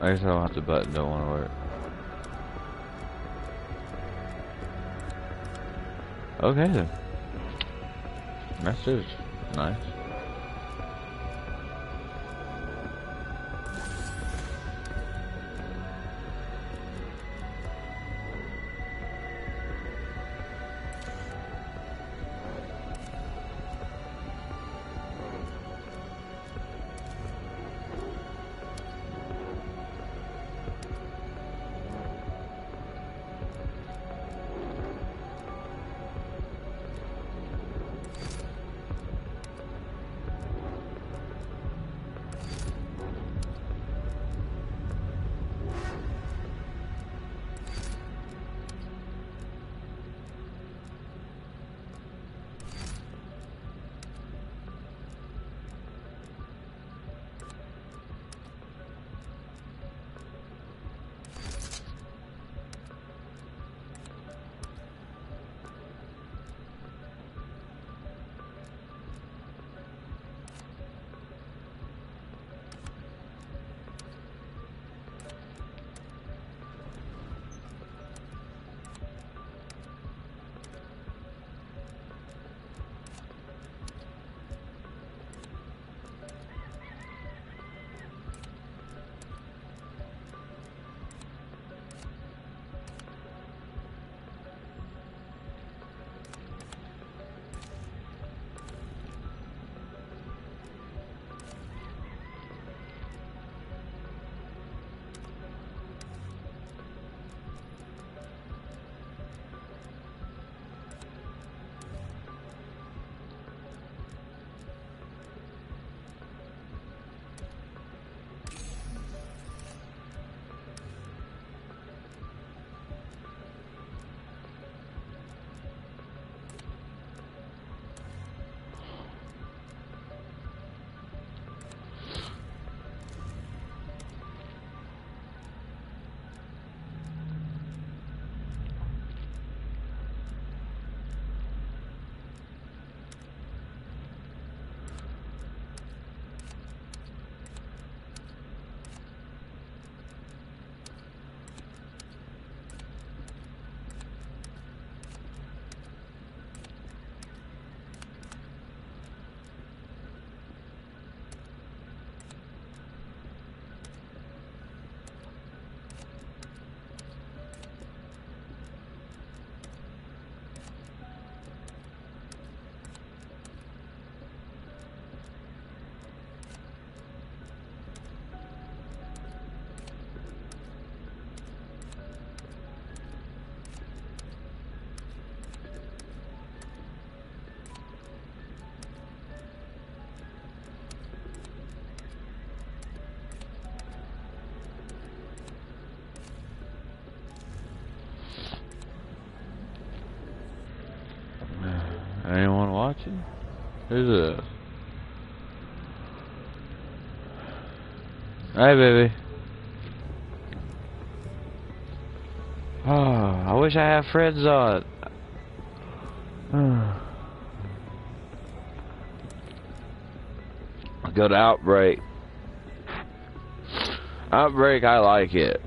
I guess I don't have the button, don't want to work. Okay then. Just nice. Watching? Who's? Hey, baby. Oh, I wish I had Fred's uh, on. Good outbreak. Outbreak, I like it.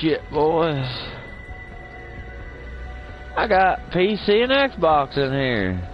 Shit, boys. I got PC and Xbox in here.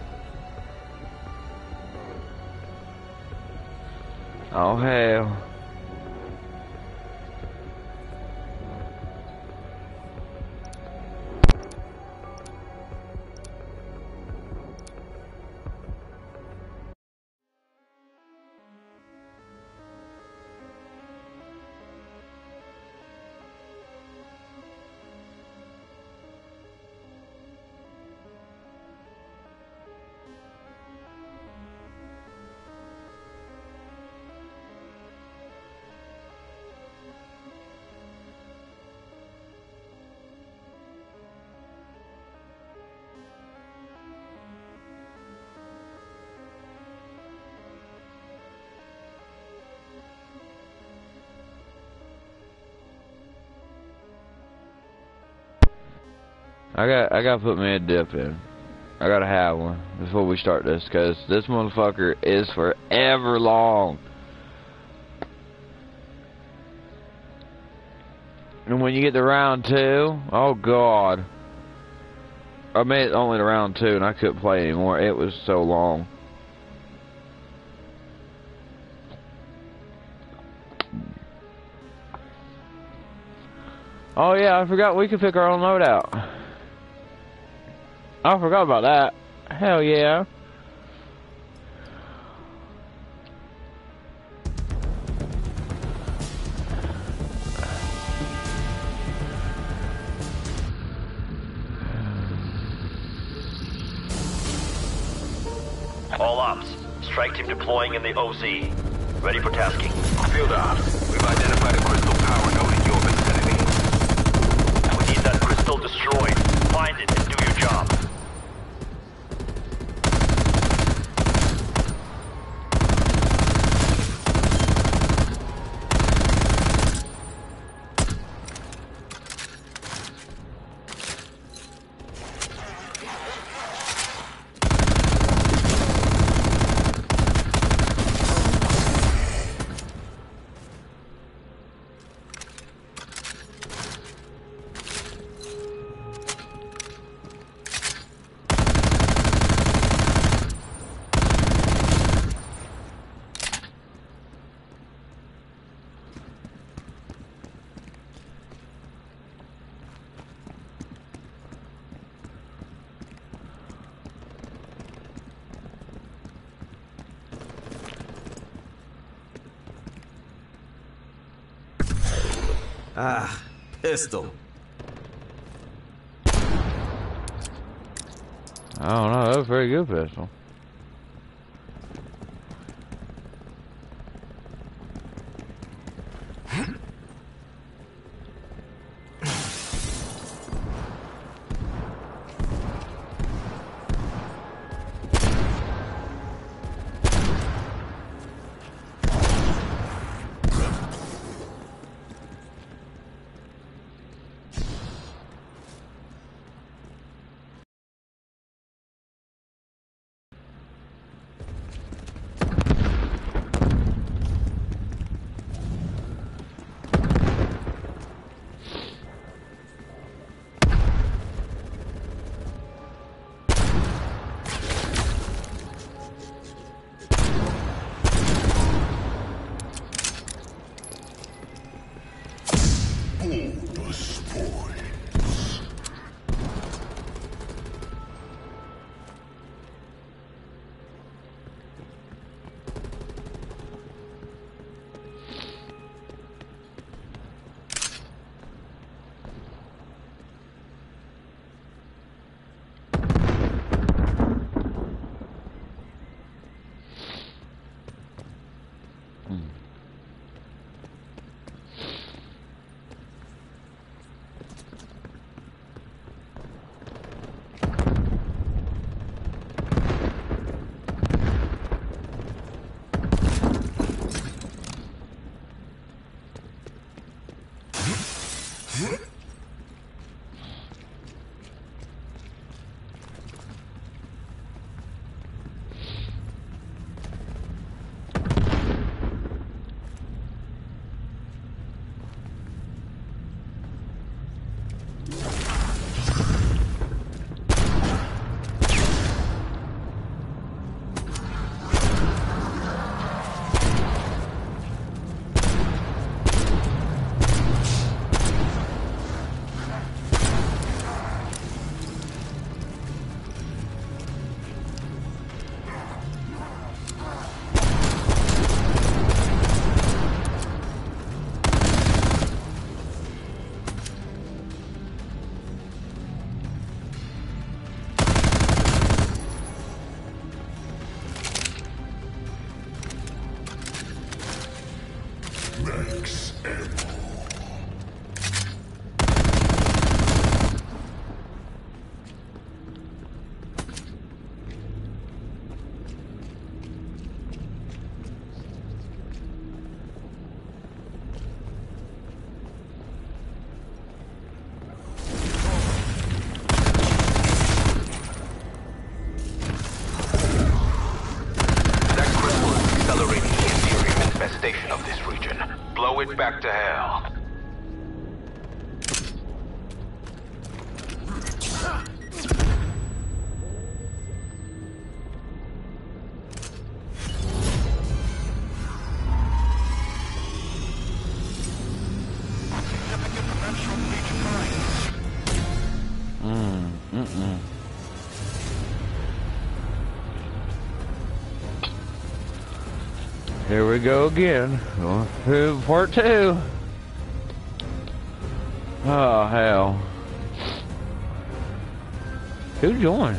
I got I gotta put me a dip in. I gotta have one before we start this, cause this motherfucker is forever long. And when you get to round two, oh god. I made it only to round two and I couldn't play anymore. It was so long. Oh yeah, I forgot we could pick our own loadout. I forgot about that. Hell yeah. All ops. Strike team deploying in the OZ. Ready for tasking. Field ops. We've identified a crystal power node in your vicinity. We need that crystal destroyed. Find it and do your job. Ah, pistol. I don't know, that was a very good pistol. Here we go again. Going through part two. Oh, hell. Who joined?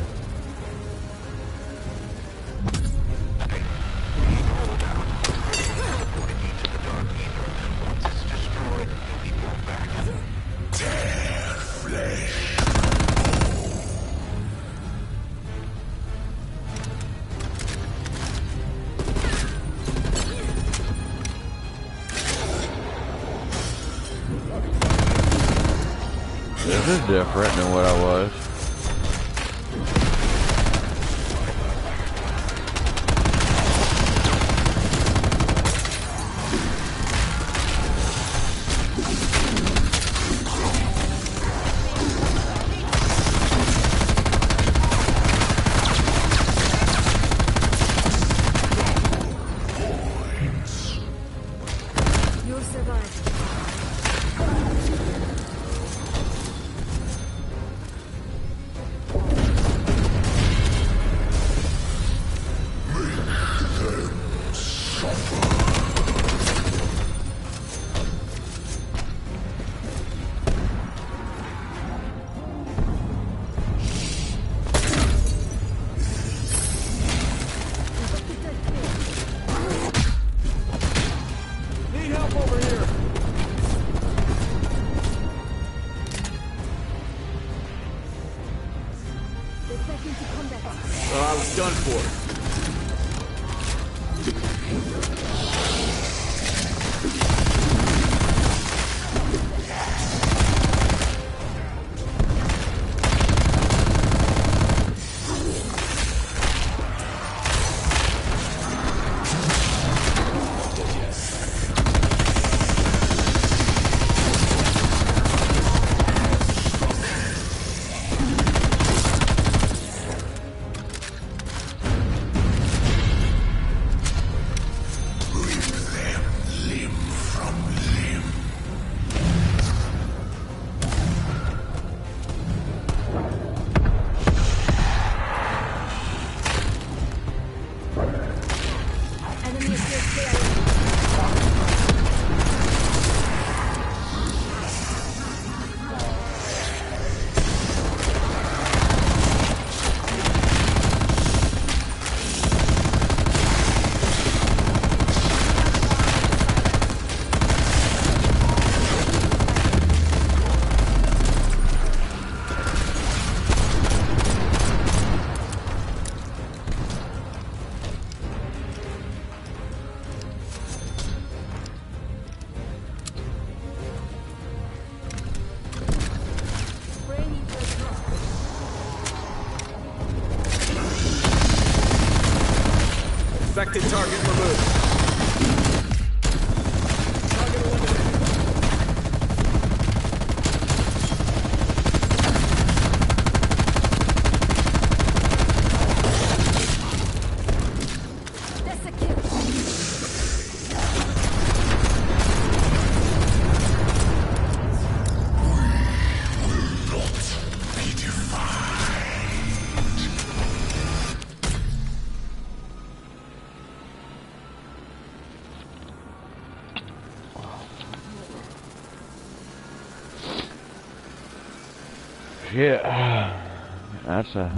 Shit. That's a...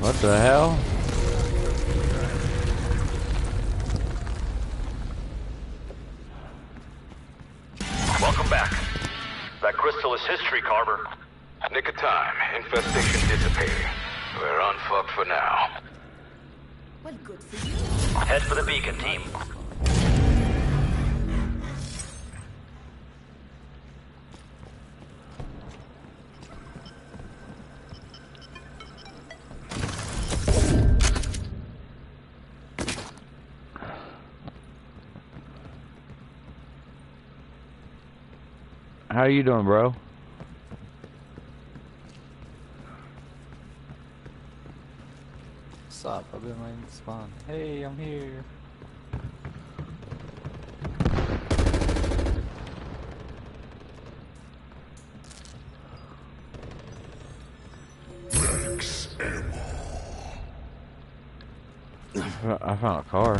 What the hell? Welcome back. That crystal is history, Carver. Nick of time. Infestation dissipating. We're unfucked for now. Well, good for you. Head for the beacon, team. How you doing, bro? What's up? I've been waiting to spawn. Hey, I'm here. I found a car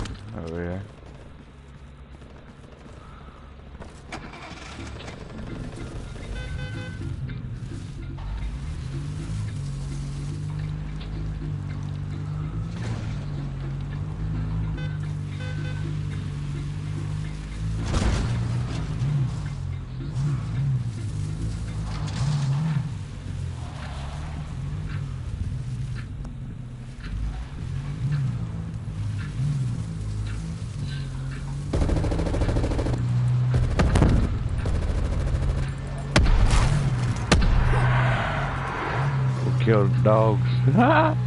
killed dogs.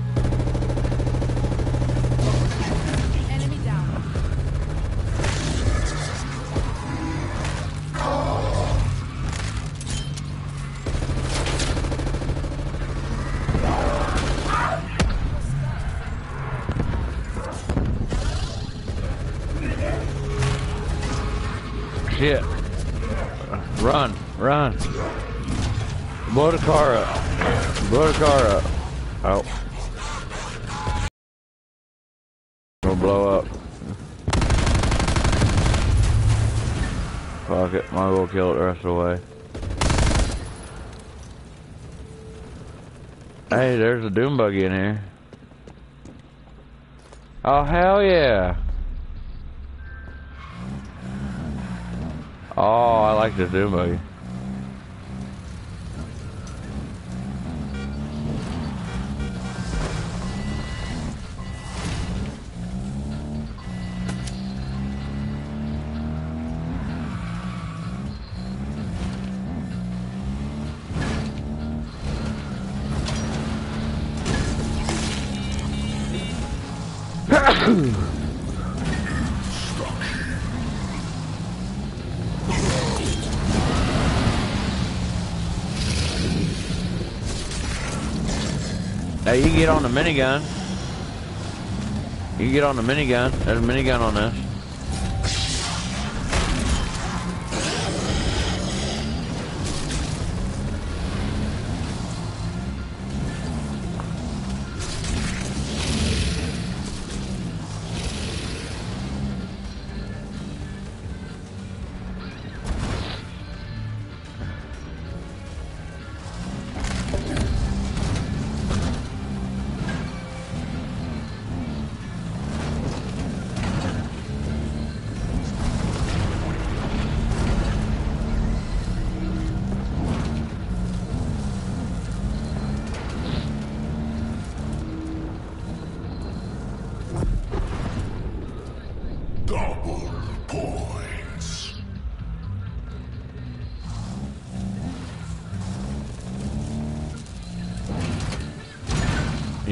buggy in here. Oh hell yeah! Oh, I like this doom buggy. Get on the minigun. You get on the minigun. There's a minigun on this.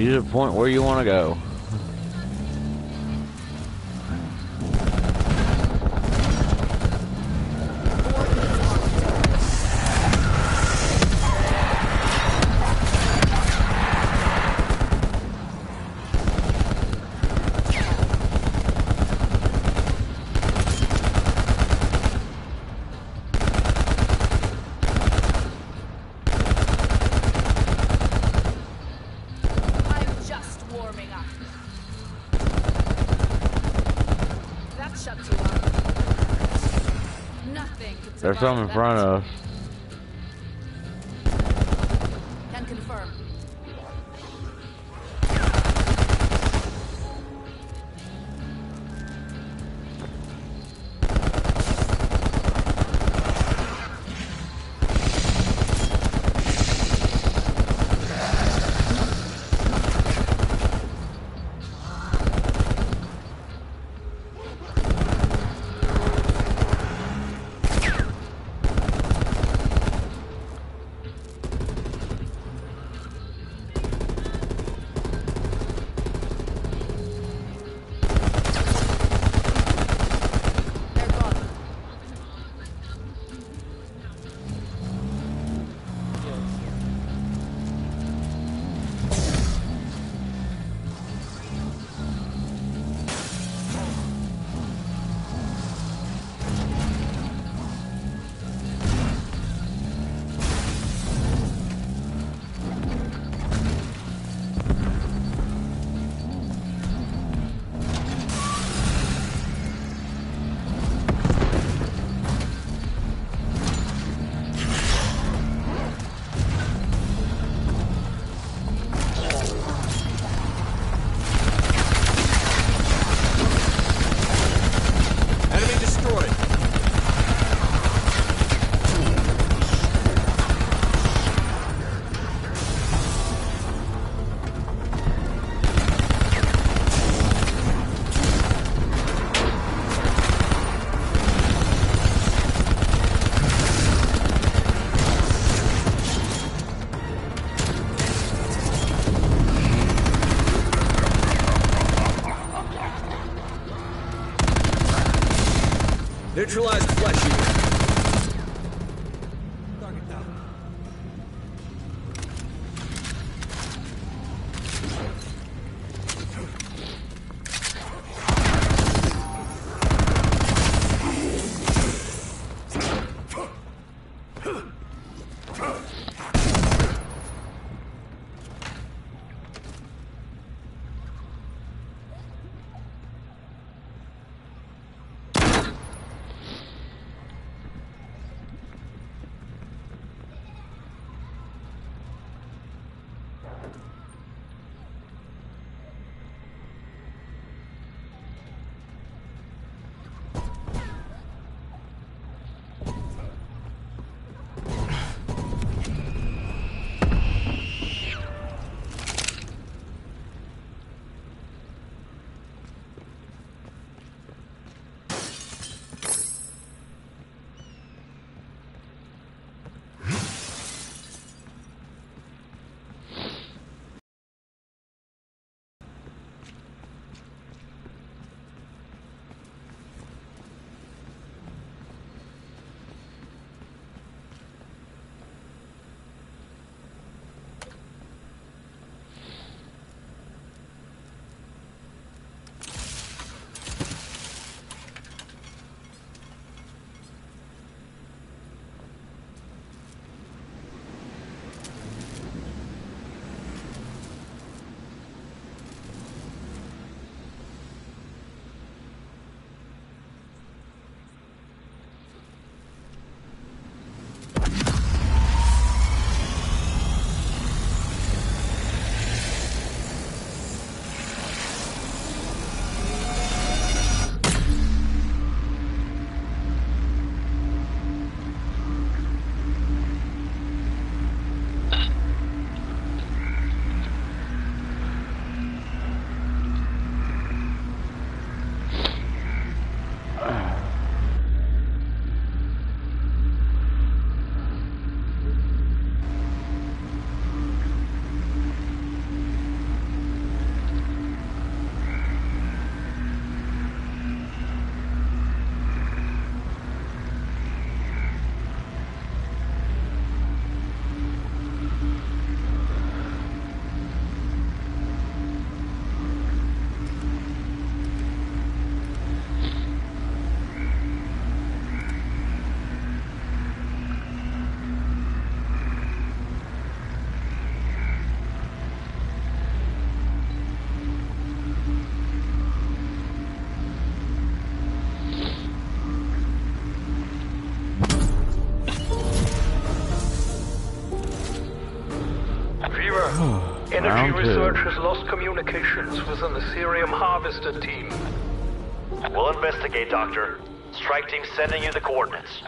You to the point where you want to go. I'm just warming up. That shuts you up. Nothing could There's some in front of us. Energy Round two. Research has lost communications with an Aetherium Harvester team. We'll investigate, Doctor. Strike team sending you the coordinates.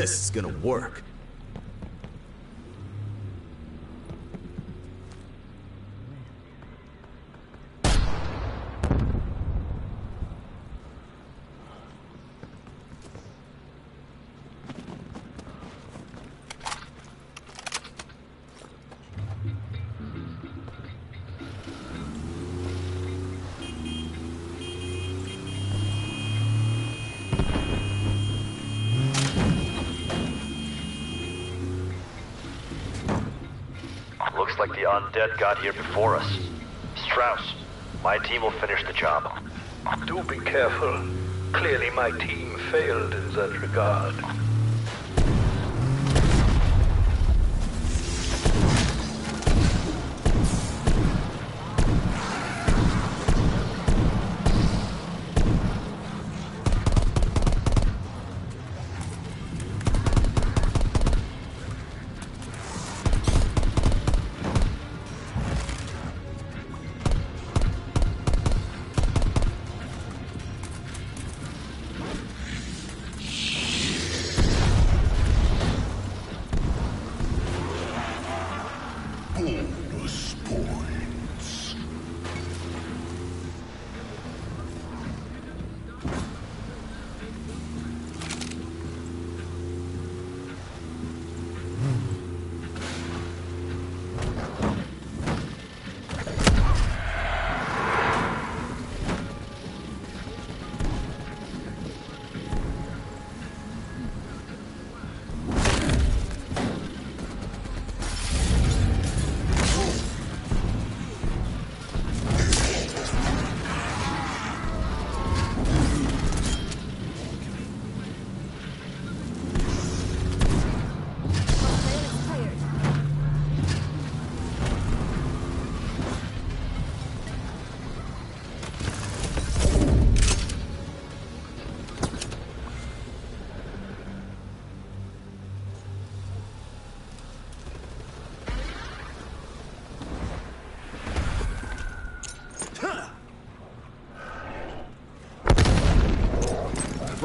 This is gonna work. Undead got here before us. Strauss, my team will finish the job. Do be careful. Clearly my team failed in that regard.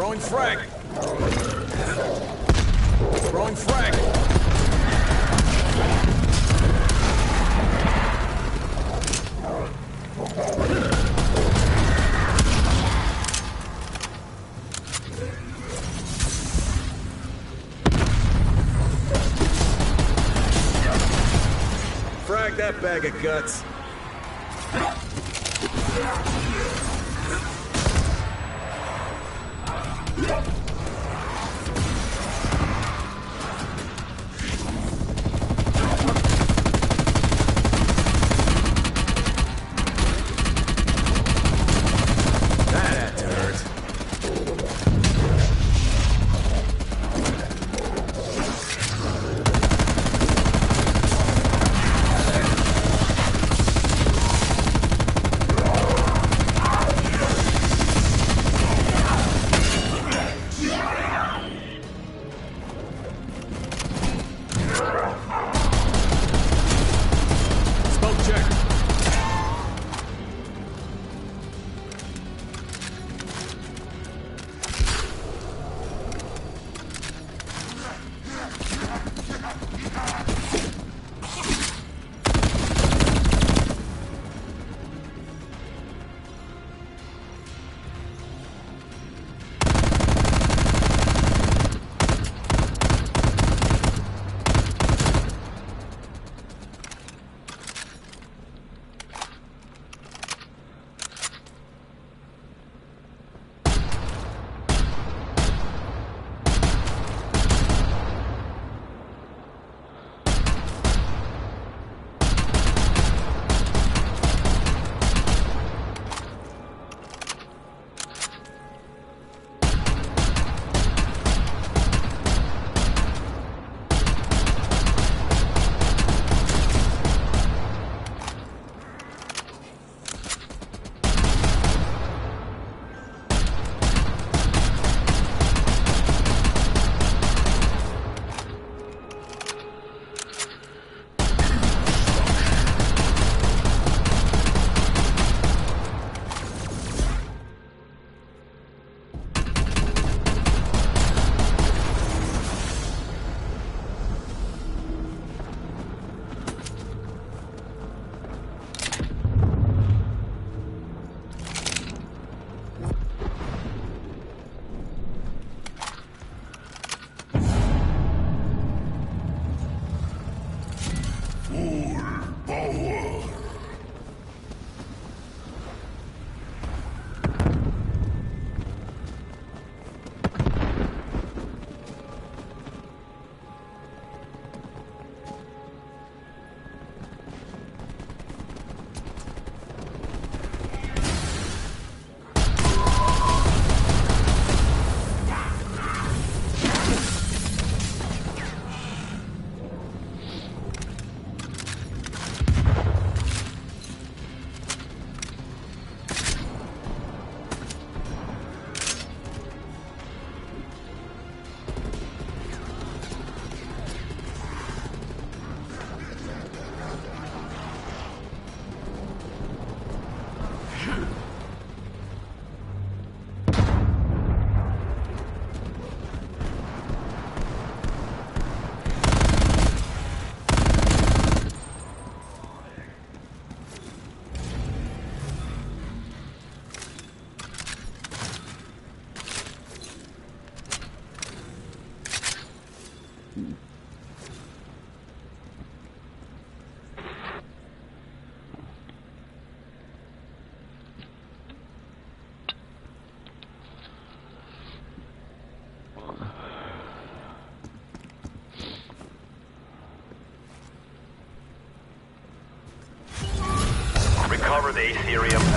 Throwing frag. Throwing frag. Frag that bag of guts.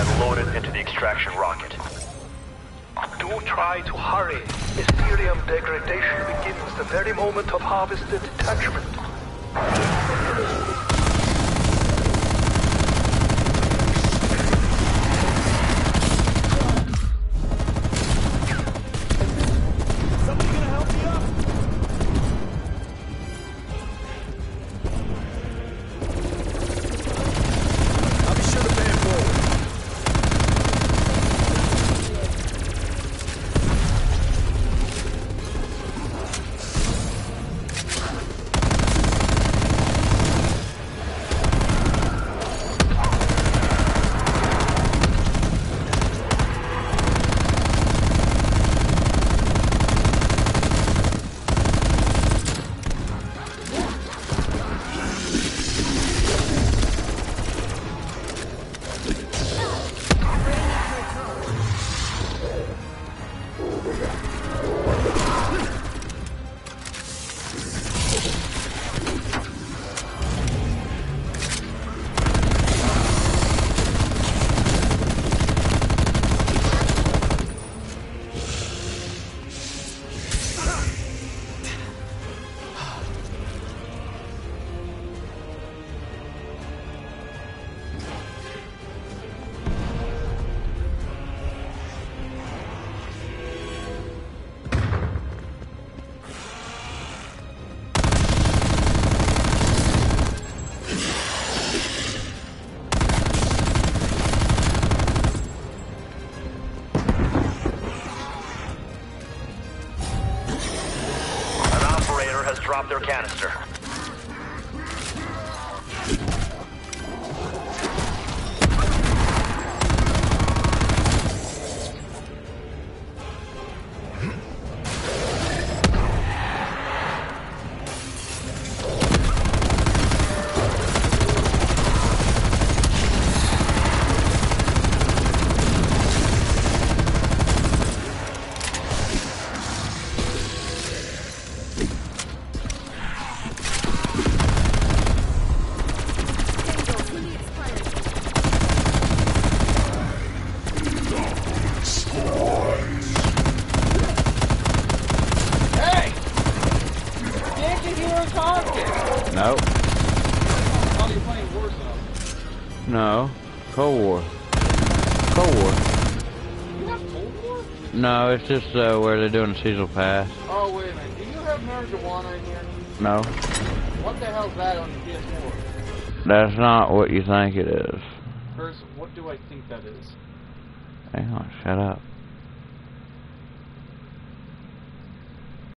And into the extraction rocket. Do try to hurry. Aetherium degradation begins the very moment of harvested detachment. It's just uh, where they're doing the seasonal pass. Oh, wait a minute. Do you have marijuana in here? No. What the hell's that on your PS4? That's not what you think it is.